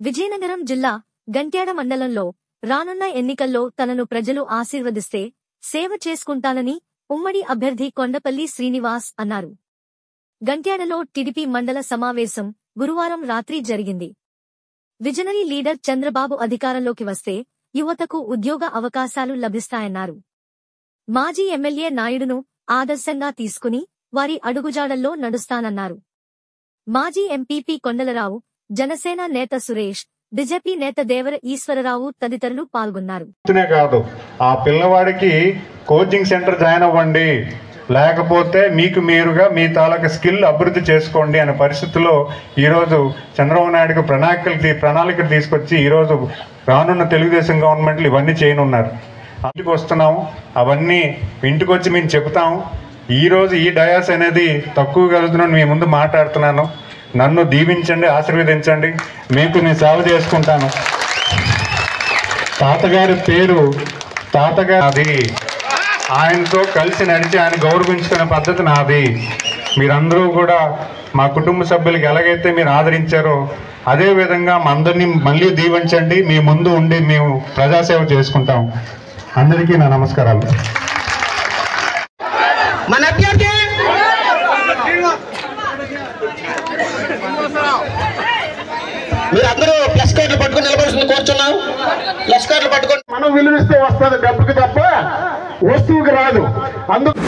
విజయనగరం జిల్లా గంట్యాడ మండలంలో రానున్న ఎన్నికల్లో తనను ప్రజలు ఆశీర్వదిస్తే సేవ చేసుకుంటానని ఉమ్మడి అభ్యర్థి కొండపల్లి శ్రీనివాస్ అన్నారు. గంట్యాడలో టిడిపి మండల సమావేశం గురువారం రాత్రి జరిగింది. విజనరీ లీడర్ చంద్రబాబు అధికారంలోకి వస్తే యువతకు ఉద్యోగ అవకాశాలు లభిస్తాయన్నారు. మాజీ ఎమ్మెల్యే నాయుడును ఆదర్శంగా తీసుకుని వారి అడుగుజాడల్లో నడుస్తానన్నారు. మాజీ ఎంపీపీ కొండలరావు జనసేన నేత సురేష్ బీజేపీ నేత దేవర ఈశ్వరరావు తదితరులు పాల్గొన్నారు. కాదు ఆ పిల్లవాడికి కోచింగ్ సెంటర్ జాయిన్ అవ్వండి. లేకపోతే మీకు మీరుగా మీ తాలూకా స్కిల్ అభివృద్ధి చేసుకోండి అనే పరిస్థితిలో ఈరోజు చంద్రబాబు నాయుడుకు ప్రణాళికలు ప్రణాళికలు తీసుకొచ్చి ఈరోజు రానున్న తెలుగుదేశం గవర్నమెంట్లు ఇవన్నీ చేయనున్నారు. ఇంటికి వస్తున్నాం అవన్నీ ఇంటికి వచ్చి మేము చెప్తాం ఈరోజు ఈ డయాస్ అనేది తక్కువ కలుగుతున్నాను మీ ముందు మాట్లాడుతున్నాను. నన్ను దీవించండి ఆశీర్వదించండి. మీకు నేను సేవ చేసుకుంటాను. తాతగారి పేరు తాతగారి అది ఆయనతో కలిసి నడిచి ఆయన గౌరవించుకునే పద్ధతి నాది. మీరందరూ కూడా మా కుటుంబ సభ్యులకి ఎలాగైతే మీరు ఆదరించారో అదే విధంగా మా అందరినీ మళ్ళీ దీవించండి. మీ ముందు ఉండి మేము ప్రజాసేవ చేసుకుంటాం. అందరికీ నా నమస్కారాలు. మన అభ్యర్థి మీరందరూ అందరూ ప్లస్ కార్డులు పట్టుకుని నిలబడుతుంది కూర్చున్నాం. ప్లస్ కార్డులు పట్టుకుని మనం విలువిస్తే వస్తుంది డబ్బుకి తప్ప వస్తువుకి రాదు. అందుకు